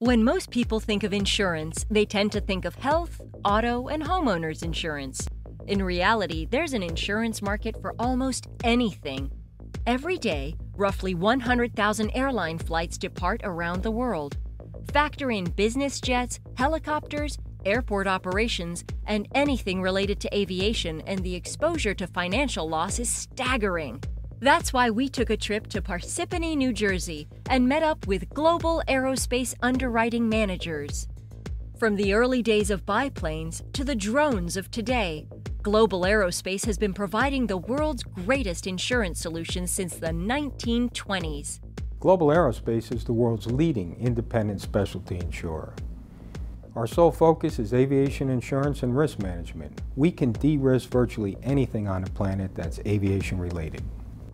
When most people think of insurance, they tend to think of health, auto, and homeowners insurance. In reality, there's an insurance market for almost anything. Every day, roughly 100,000 airline flights depart around the world. Factor in business jets, helicopters, airport operations, and anything related to aviation, and the exposure to financial loss is staggering. That's why we took a trip to Parsippany, New Jersey, and met up with global aerospace underwriting managers. From the early days of biplanes to the drones of today, Global Aerospace has been providing the world's greatest insurance solutions since the 1920s. Global Aerospace is the world's leading independent specialty insurer. Our sole focus is aviation insurance and risk management. We can de-risk virtually anything on the planet that's aviation related.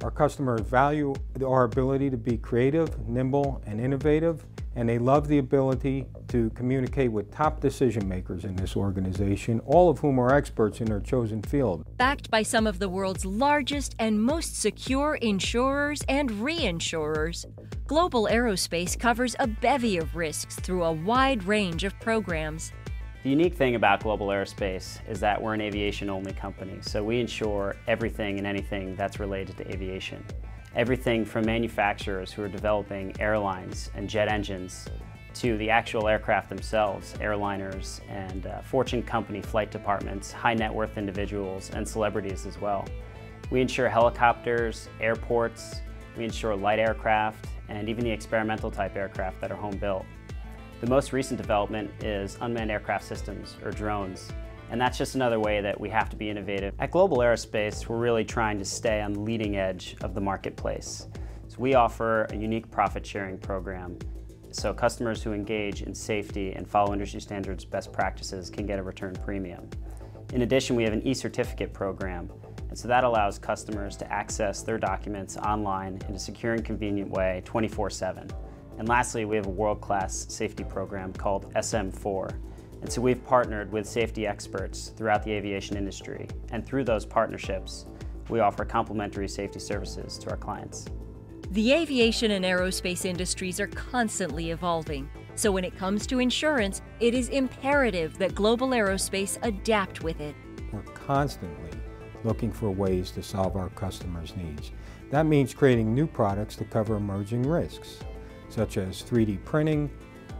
Our customers value our ability to be creative, nimble, and innovative, and they love the ability to communicate with top decision makers in this organization, all of whom are experts in their chosen field. Backed by some of the world's largest and most secure insurers and reinsurers, Global Aerospace covers a bevy of risks through a wide range of programs. The unique thing about Global Aerospace is that we're an aviation-only company, so we insure everything and anything that's related to aviation. Everything from manufacturers who are developing airlines and jet engines to the actual aircraft themselves, airliners and uh, fortune company flight departments, high net worth individuals, and celebrities as well. We insure helicopters, airports, we insure light aircraft, and even the experimental type aircraft that are home built. The most recent development is unmanned aircraft systems, or drones, and that's just another way that we have to be innovative. At Global Aerospace, we're really trying to stay on the leading edge of the marketplace. So we offer a unique profit sharing program so customers who engage in safety and follow industry standards best practices can get a return premium. In addition, we have an e-certificate program, and so that allows customers to access their documents online in a secure and convenient way 24-7. And lastly, we have a world-class safety program called SM4. And so we've partnered with safety experts throughout the aviation industry. And through those partnerships, we offer complementary safety services to our clients. The aviation and aerospace industries are constantly evolving. So when it comes to insurance, it is imperative that Global Aerospace adapt with it. We're constantly looking for ways to solve our customers' needs. That means creating new products to cover emerging risks such as 3D printing,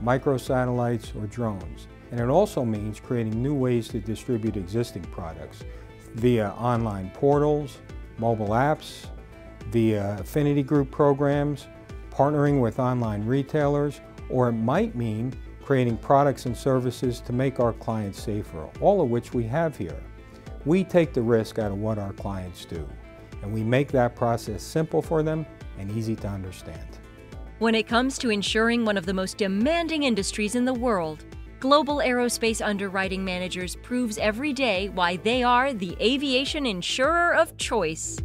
microsatellites, or drones. And it also means creating new ways to distribute existing products via online portals, mobile apps, via affinity group programs, partnering with online retailers, or it might mean creating products and services to make our clients safer, all of which we have here. We take the risk out of what our clients do, and we make that process simple for them and easy to understand. When it comes to insuring one of the most demanding industries in the world, Global Aerospace Underwriting Managers proves every day why they are the aviation insurer of choice.